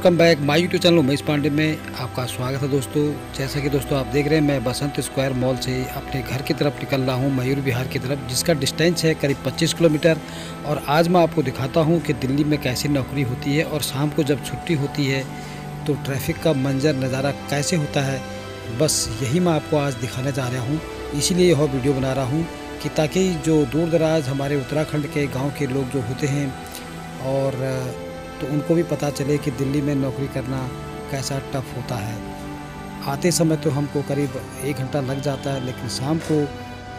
Welcome back my YouTube channel Umesh Pandey में आपका स्वागत है दोस्तों। जैसा कि दोस्तों आप देख रहे हैं, मैं बसंत स्क्वायर मॉल से अपने घर की तरफ़ निकल रहा हूँ, मयूर विहार की तरफ़, जिसका डिस्टेंस है करीब 25 किलोमीटर। और आज मैं आपको दिखाता हूँ कि दिल्ली में कैसी नौकरी होती है और शाम को जब छुट्टी होती है तो ट्रैफ़िक का मंजर नज़ारा कैसे होता है, बस यही मैं आपको आज दिखाने जा रहा हूँ। इसीलिए यह वीडियो बना रहा हूँ कि ताकि जो दूर दराज हमारे उत्तराखंड के गाँव के लोग जो होते हैं और तो उनको भी पता चले कि दिल्ली में नौकरी करना कैसा टफ होता है। आते समय तो हमको करीब एक घंटा लग जाता है, लेकिन शाम को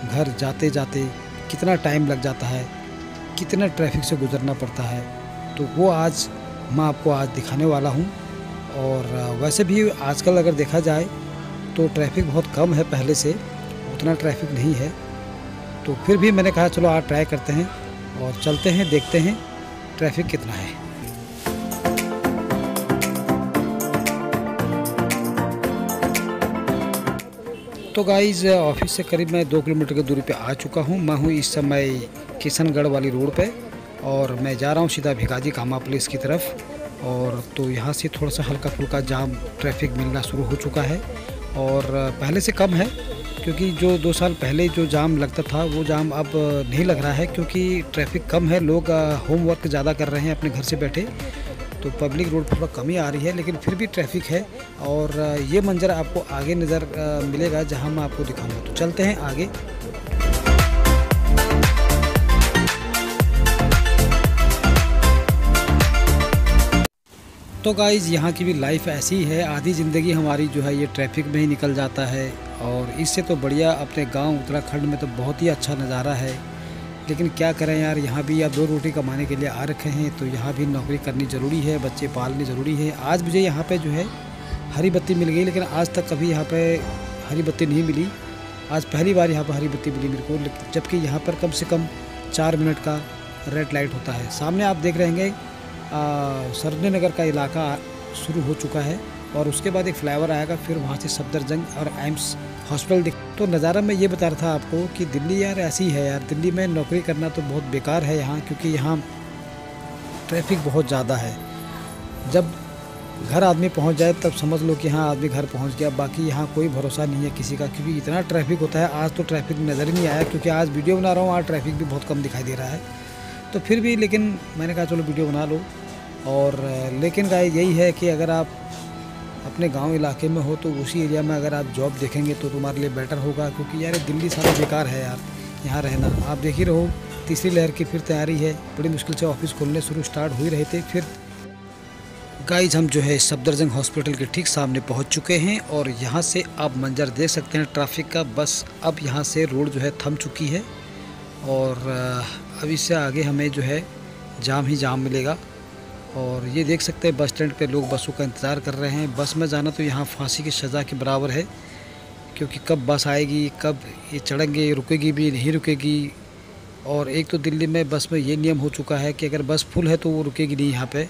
घर जाते जाते कितना टाइम लग जाता है, कितना ट्रैफ़िक से गुजरना पड़ता है तो वो आज मैं आपको आज दिखाने वाला हूँ। और वैसे भी आजकल अगर देखा जाए तो ट्रैफ़िक बहुत कम है पहले से, उतना ट्रैफ़िक नहीं है। तो फिर भी मैंने कहा, चलो आज ट्राई करते हैं और चलते हैं, देखते हैं ट्रैफ़िक कितना है। तो गाइज़ ऑफ़िस से करीब मैं दो किलोमीटर की दूरी पे आ चुका हूँ। मैं हूँ इस समय किशनगढ़ वाली रोड पे और मैं जा रहा हूँ सीधा भिगाजी कामा प्लेस की तरफ़। और तो यहाँ से थोड़ा सा हल्का फुल्का जाम ट्रैफ़िक मिलना शुरू हो चुका है। और पहले से कम है, क्योंकि जो दो साल पहले जो जाम लगता था, वो जाम अब नहीं लग रहा है, क्योंकि ट्रैफ़िक कम है। लोग होमवर्क ज़्यादा कर रहे हैं अपने घर से बैठे। तो पब्लिक रोड थोड़ा कमी आ रही है, लेकिन फिर भी ट्रैफ़िक है और ये मंजर आपको आगे नज़र मिलेगा, जहाँ मैं आपको दिखाऊँगा। तो चलते हैं आगे। तो गाइज़ यहाँ की भी लाइफ ऐसी है आधी ज़िंदगी हमारी जो है, ये ट्रैफ़िक में ही निकल जाता है और इससे तो बढ़िया अपने गाँव उत्तराखंड में तो बहुत ही अच्छा नज़ारा है। लेकिन क्या करें यार, यहाँ भी आप दो रोटी कमाने के लिए आ रखे हैं तो यहाँ भी नौकरी करनी ज़रूरी है, बच्चे पालने ज़रूरी है। आज मुझे यहाँ पे जो है हरी बत्ती मिल गई, लेकिन आज तक कभी यहाँ पे हरी बत्ती नहीं मिली। आज पहली बार यहाँ पर हरी बत्ती मिली मेरे को जबकि यहाँ पर कम से कम चार मिनट का रेड लाइट होता है। सामने आप देख रहे हैं सरदे नगर का इलाका शुरू हो चुका है, और उसके बाद एक फ्लाईओवर आएगा, फिर वहाँ से सफदरजंग और एम्स हॉस्पिटल दिख तो नज़ारा मैं ये बता रहा था आपको कि दिल्ली यार ऐसी है यार, दिल्ली में नौकरी करना तो बहुत बेकार है यहाँ, क्योंकि यहाँ ट्रैफ़िक बहुत ज़्यादा है। जब घर आदमी पहुँच जाए, तब समझ लो कि हाँ आदमी घर पहुँच गया। बाकी यहाँ कोई भरोसा नहीं है किसी का, क्योंकि इतना ट्रैफ़िक होता है, आज तो ट्रैफ़िक नज़र ही नहीं आया, क्योंकि आज वीडियो बना रहा हूँ, आज ट्रैफ़िक भी बहुत कम दिखाई दे रहा है। तो फिर भी लेकिन मैंने कहा, चलो, वीडियो बना लो। और, लेकिन गाय यही है कि अगर आप अपने गाँव इलाके में हो तो उसी एरिया में अगर आप जॉब देखेंगे तो तुम्हारे लिए बेटर होगा, क्योंकि यार दिल्ली सारा बेकार है यार, यहाँ रहना। आप देख ही रहो, तीसरी लहर की फिर तैयारी है, बड़ी मुश्किल से ऑफ़िस खोलने शुरू स्टार्ट हो ही रहे थे, फिर गाइज़ हम जो है सफदरजंग हॉस्पिटल के ठीक सामने पहुँच चुके हैं और यहाँ से आप मंजर देख सकते हैं ट्रैफ़िक का बस अब यहाँ से रोड जो है थम चुकी है और अब इससे आगे हमें जो है जाम ही जाम मिलेगा। और ये देख सकते हैं, बस स्टैंड पे लोग बसों का इंतज़ार कर रहे हैं। बस में जाना तो यहाँ फांसी की सज़ा के बराबर है, क्योंकि कब बस आएगी, कब ये चढ़ेंगे रुकेगी भी नहीं रुकेगी। और एक तो दिल्ली में बस में ये नियम हो चुका है कि अगर बस फुल है तो वो रुकेगी नहीं यहाँ पे।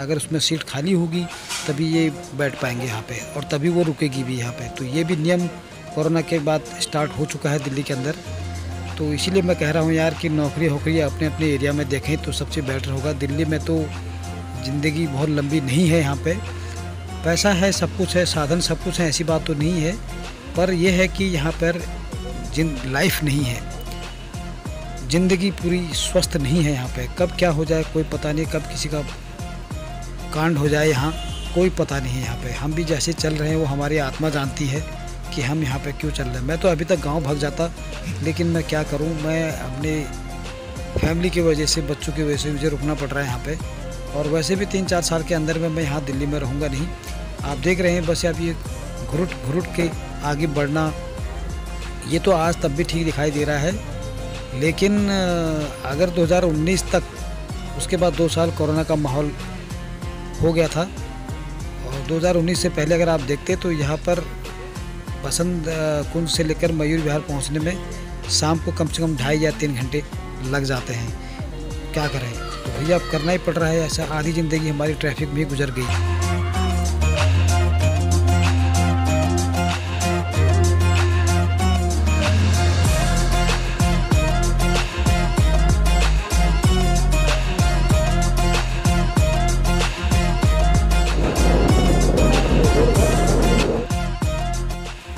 अगर उसमें सीट खाली होगी, तभी ये बैठ पाएँगे यहाँ पे, और तभी वो रुकेगी भी यहाँ पे। तो ये भी नियम कोरोना के बाद स्टार्ट हो चुका है दिल्ली के अंदर। तो इसीलिए मैं कह रहा हूँ यार कि नौकरी होकरी अपने अपने एरिया में देखें तो सबसे बेटर होगा। दिल्ली में तो ज़िंदगी बहुत लंबी नहीं है यहाँ पे। पैसा है, सब कुछ है, साधन सब कुछ है, ऐसी बात तो नहीं है। पर यह है कि यहाँ पर जिन लाइफ नहीं है। ज़िंदगी पूरी स्वस्थ नहीं है यहाँ पे। कब क्या हो जाए, कोई पता नहीं, कब किसी का कांड हो जाए यहाँ, कोई पता नहीं है यहाँ पे। हम भी जैसे चल रहे हैं, वो हमारी आत्मा जानती है कि हम यहाँ पे क्यों चल रहे हैं। मैं तो अभी तक गाँव भाग जाता, लेकिन मैं क्या करूँ? मैं अपने फैमिली की वजह से, बच्चों की वजह से मुझे रुकना पड़ रहा है यहाँ पे। और वैसे भी तीन चार साल के अंदर में मैं यहाँ दिल्ली में रहूँगा नहीं। आप देख रहे हैं, बस अब ये घुरुट घुरुट के आगे बढ़ना, ये तो आज तब भी ठीक दिखाई दे रहा है। लेकिन अगर 2019 तक, उसके बाद दो साल कोरोना का माहौल हो गया था, और 2019 से पहले अगर आप देखते तो यहाँ पर बसंत कुंज से लेकर मयूर विहार पहुँचने में शाम को कम से कम ढाई या तीन घंटे लग जाते हैं। क्या करें? तो भैया, अब करना ही पड़ रहा है। ऐसा आधी ज़िंदगी हमारी ट्रैफ़िक में गुजर गई।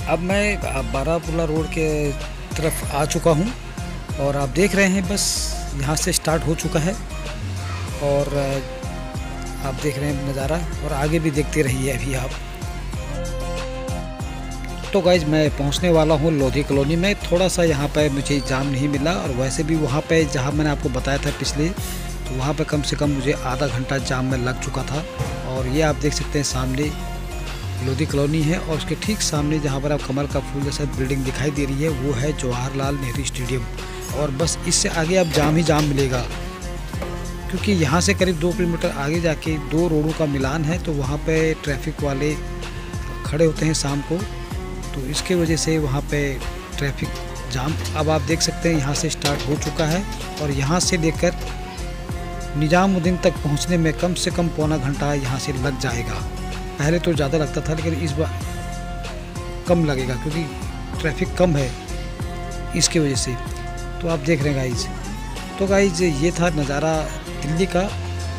अब मैं बारापुला रोड के तरफ़ आ चुका हूँ और आप देख रहे हैं, बस यहाँ से स्टार्ट हो चुका है। और आप देख रहे हैं नज़ारा और आगे भी देखते रहिए अभी आप। तो गाइज़ मैं पहुँचने वाला हूँ लोधी कॉलोनी में। थोड़ा सा यहाँ पर मुझे जाम नहीं मिला और वैसे भी वहाँ पे जहाँ मैंने आपको बताया था पिछले तो वहाँ पे कम से कम मुझे आधा घंटा जाम में लग चुका था। और ये आप देख सकते हैं सामने लोधी कॉलोनी है और उसके ठीक सामने जहाँ पर आप कमल का फूल जैसा बिल्डिंग दिखाई दे रही है, वो है जवाहरलाल नेहरू स्टेडियम। और बस इससे आगे आप जाम ही जाम मिलेगा। क्योंकि यहाँ से करीब दो किलोमीटर आगे जाके दो रोडों का मिलान है तो वहाँ पे ट्रैफ़िक वाले खड़े होते हैं शाम को। तो इसके वजह से वहाँ पे ट्रैफ़िक जाम अब आप देख सकते हैं, यहाँ से स्टार्ट हो चुका है और यहाँ से लेकर निज़ामुद्दीन तक पहुँचने में कम से कम पौना घंटा यहाँ से लग जाएगा। पहले तो ज़्यादा लगता था, लेकिन इस बार कम लगेगा क्योंकि ट्रैफ़िक कम है इसके वजह से। तो आप देख रहे हैं गाइज़ तो गाइज़ ये था नज़ारा दिल्ली का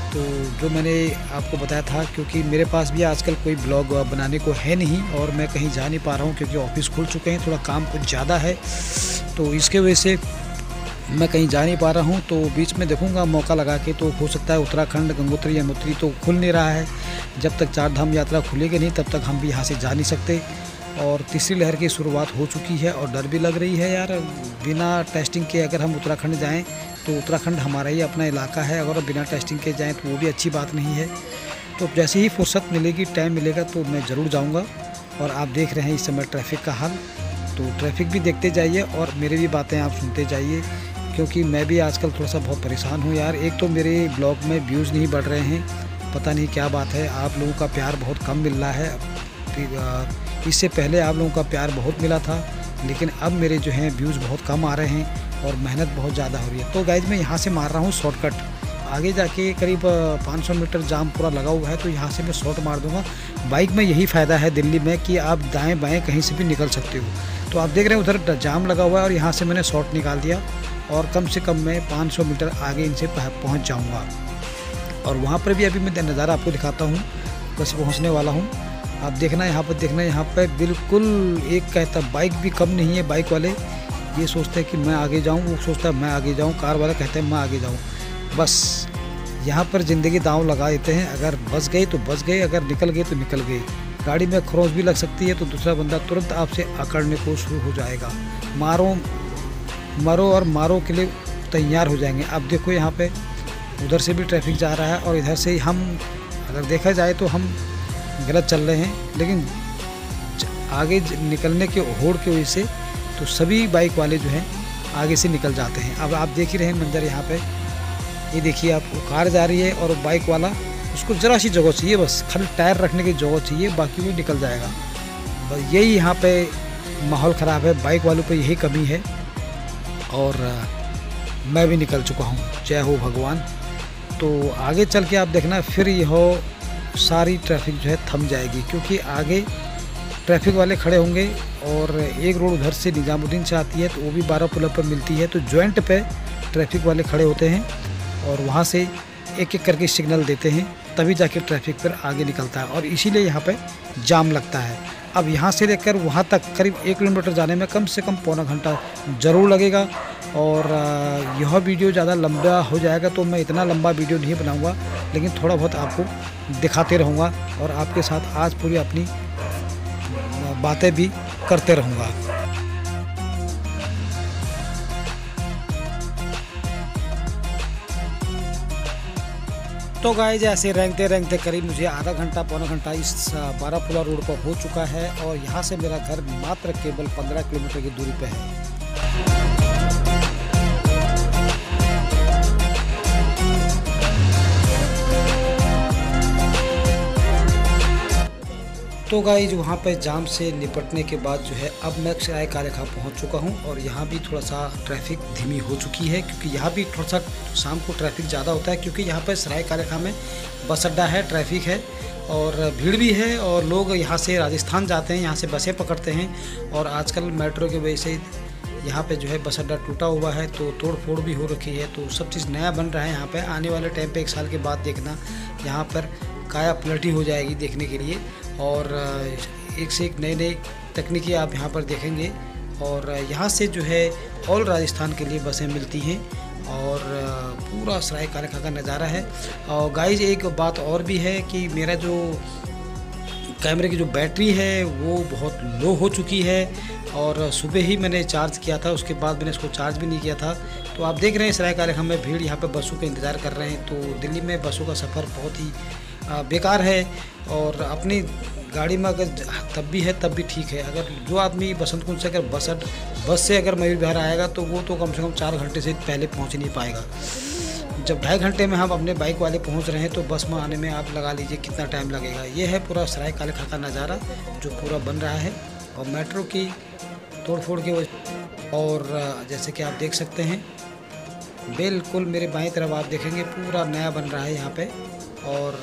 तो जो मैंने आपको बताया था, क्योंकि मेरे पास भी आजकल कोई ब्लॉग बनाने को है नहीं और मैं कहीं जा नहीं पा रहा हूँ क्योंकि ऑफ़िस खुल चुके हैं, थोड़ा काम कुछ ज़्यादा है तो इसके वजह से मैं कहीं जा नहीं पा रहा हूँ। तो बीच में देखूँगा मौका लगा के तो हो सकता है उत्तराखंड, गंगोत्री, यमुनोत्री तो खुल नहीं रहा है। जब तक चार धाम यात्रा खुलेगी नहीं, तब तक हम भी यहाँ से जा नहीं सकते। और तीसरी लहर की शुरुआत हो चुकी है और डर भी लग रही है यार। बिना टेस्टिंग के अगर हम उत्तराखंड जाएँ तो उत्तराखंड हमारा ही अपना इलाका है। अगर बिना टेस्टिंग के जाएँ तो वो भी अच्छी बात नहीं है। तो जैसे ही फुर्सत मिलेगी टाइम मिलेगा तो मैं ज़रूर जाऊँगा और आप देख रहे हैं इस समय ट्रैफ़िक का हाल। तो ट्रैफ़िक भी देखते जाइए और मेरी भी बातें आप सुनते जाइए, क्योंकि मैं भी आजकल थोड़ा सा बहुत परेशान हूँ यार। एक तो मेरे ब्लॉग में व्यूज़ नहीं बढ़ रहे हैं, पता नहीं क्या बात है। आप लोगों का प्यार बहुत कम मिल रहा है। इससे पहले आप लोगों का प्यार बहुत मिला था, लेकिन अब मेरे जो हैं व्यूज़ बहुत कम आ रहे हैं। और मेहनत बहुत ज़्यादा हो रही है। तो गाइज़ मैं यहाँ से मार रहा हूँ शॉर्टकट आगे जाके करीब 500 मीटर जाम पूरा लगा हुआ है तो यहाँ से मैं शॉर्ट मार दूँगा। बाइक में यही फ़ायदा है दिल्ली में कि आप दाएँ बाएँ कहीं से भी निकल सकते हो। तो आप देख रहे हैं उधर जाम लगा हुआ है और यहाँ से मैंने शॉर्ट निकाल दिया और कम से कम मैं 500 मीटर आगे इनसे पहुँच जाऊँगा। और वहाँ पर भी अभी मैं नज़ारा आपको दिखाता हूँ, बस पहुँचने वाला हूँ। आप देखना यहाँ पर, देखना यहाँ पर, बिल्कुल एक कहता बाइक भी कम नहीं है बाइक वाले। ये सोचते हैं कि मैं आगे जाऊँ, वो सोचता है, मैं आगे जाऊँ। कार वाला कहते हैं, मैं आगे जाऊँ। बस, यहाँ पर ज़िंदगी दांव लगा देते हैं। अगर बस गए तो बस गए अगर निकल गए तो निकल गए गाड़ी में क्रॉस भी लग सकती है तो दूसरा बंदा तुरंत आपसे अकड़ने को शुरू हो जाएगा। मारो, मरो और मारो के लिए तैयार हो जाएँगे। अब देखो यहाँ पे उधर से भी ट्रैफ़िक जा रहा है और इधर से ही हम, अगर देखा जाए तो हम गलत चल रहे हैं। लेकिन आगे निकलने के होड़ की वजह से तो सभी बाइक वाले जो हैं आगे से निकल जाते हैं। अब आप देख ही रहे हैं मंजर यहाँ पे। ये देखिए आप कार जा रही है और बाइक वाला, उसको ज़रा सी जगह चाहिए बस। खाली टायर रखने की जगह चाहिए, बाकी वो निकल जाएगा। बस यही यहाँ पे माहौल ख़राब है। बाइक वालों पे यही कमी है। और मैं भी निकल चुका हूँ। जय हो भगवान। तो आगे चल के आप देखना, फिर यह सारी ट्रैफ़िक जो है थम जाएगी, क्योंकि आगे ट्रैफ़िक वाले खड़े होंगे और एक रोड उधर से निज़ामुद्दीन से आती है तो वो भी बारह पुल पर मिलती है तो जॉइंट पे ट्रैफ़िक वाले खड़े होते हैं और वहाँ से एक एक करके सिग्नल देते हैं, तभी जाके ट्रैफ़िक पर आगे निकलता है और इसीलिए यहाँ पर जाम लगता है। अब यहाँ से लेकर वहाँ तक करीब एक किलोमीटर जाने में कम से कम पौना घंटा ज़रूर लगेगा और यह वीडियो ज़्यादा लंबा हो जाएगा तो मैं इतना लंबा वीडियो नहीं बनाऊँगा, लेकिन थोड़ा बहुत आपको दिखाते रहूँगा और आपके साथ आज पूरी अपनी बातें भी करते रहूँगा। तो गाय जैसे रेंगते रेंगते करीब मुझे आधा घंटा, पौना घंटा इस बारापुला रोड पर हो चुका है और यहाँ से मेरा घर मात्र केवल 15 किलोमीटर की दूरी पर है। तो गाइज़ वहाँ पर जाम से निपटने के बाद जो है, अब मैं सराय कालेखा पहुँच चुका हूँ और यहाँ भी थोड़ा सा ट्रैफ़िक धीमी हो चुकी है क्योंकि यहाँ भी थोड़ा सा शाम को ट्रैफ़िक ज़्यादा होता है क्योंकि यहाँ पर सराय कालेखा में बस अड्डा है ट्रैफ़िक है और भीड़ भी है और लोग यहाँ से राजस्थान जाते हैं, यहाँ से बसें पकड़ते हैं और आजकल मेट्रो की वजह से यहाँ पे जो है बस अड्डा टूटा हुआ है तो तोड़ फोड़ भी हो रखी है। तो सब चीज़ नया बन रहा है यहाँ पे। आने वाले टाइम पे एक साल के बाद देखना, यहाँ पर काया पलटी हो जाएगी देखने के लिए। और एक से एक नए नए तकनीकी आप यहाँ पर देखेंगे। और यहाँ से जो है, ऑल राजस्थान के लिए बसें मिलती हैं और पूरा सराय काले का नज़ारा है। और गाइज़, एक बात और भी है कि मेरा जो कैमरे की जो बैटरी है, वो बहुत लो हो चुकी है और सुबह ही मैंने चार्ज किया था, उसके बाद मैंने इसको चार्ज भी नहीं किया था। तो आप देख रहे हैं, सराय काले में भीड़ यहाँ पर बसों का इंतज़ार कर रहे हैं। तो दिल्ली में बसों का सफ़र बहुत ही बेकार है और अपनी गाड़ी में अगर तब भी है, तब भी ठीक है। अगर जो आदमी बसंत कुंज से अगर बस बस से अगर मयूर बिहार आएगा तो वो तो कम से कम चार घंटे से पहले पहुँच नहीं पाएगा। जब ढाई घंटे में हम अपने बाइक वाले पहुँच रहे हैं तो बस में आने में आप लगा लीजिए कितना टाइम लगेगा। ये है पूरा सराय काले खा का नज़ारा, जो पूरा बन रहा है। और मेट्रो की तोड़ फोड़ के और जैसे कि आप देख सकते हैं, बिल्कुल मेरे बाएँ तरफ़ आप देखेंगे, पूरा नया बन रहा है यहाँ पे। और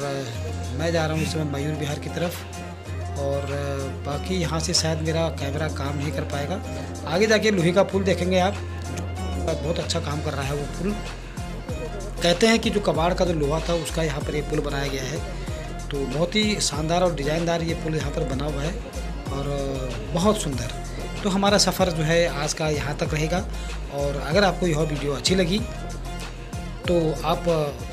मैं जा रहा हूँ इस समय मयूर बिहार की तरफ़ और बाकी यहाँ से शायद मेरा कैमरा काम नहीं कर पाएगा। आगे जाके लोहे का पुल देखेंगे आप। बहुत अच्छा काम कर रहा है वो पुल। कहते हैं कि जो कबाड़ का जो लोहा था उसका यहाँ पर ये पुल बनाया गया है। तो बहुत ही शानदार और डिज़ाइनदार ये पुल यहाँ पर बना हुआ है और बहुत सुंदर। तो हमारा सफ़र जो है आज का यहाँ तक रहेगा और अगर आपको यह वीडियो अच्छी लगी तो आप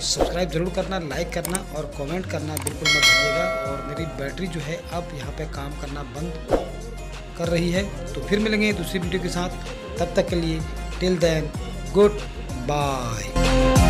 सब्सक्राइब ज़रूर करना, लाइक करना और कमेंट करना बिल्कुल मत भूलिएगा। और मेरी बैटरी जो है अब यहाँ पे काम करना बंद कर रही है। तो फिर मिलेंगे दूसरी वीडियो के साथ। तब तक के लिए टिल देन, गुड बाय।